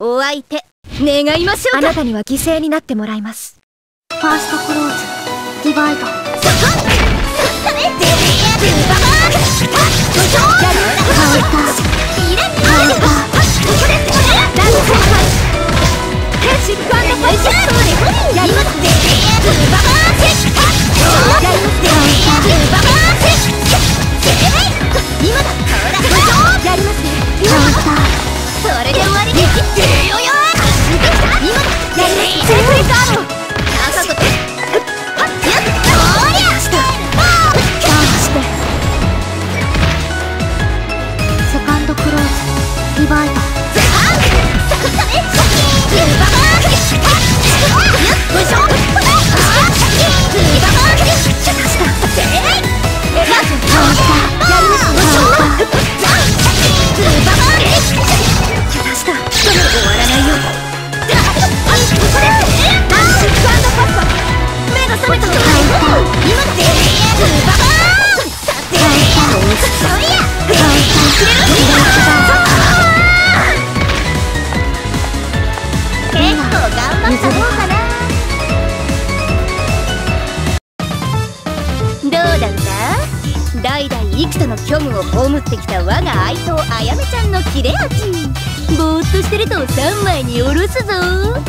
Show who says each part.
Speaker 1: お相手願いましょう
Speaker 2: あなたには犠牲になってもらいます。
Speaker 3: ファーストクローズディバイドそこそこディバー
Speaker 1: 幾多の虚無を葬ってきた我が愛党あやめちゃんの切れ味。ぼーっとしてると3枚におろすぞ。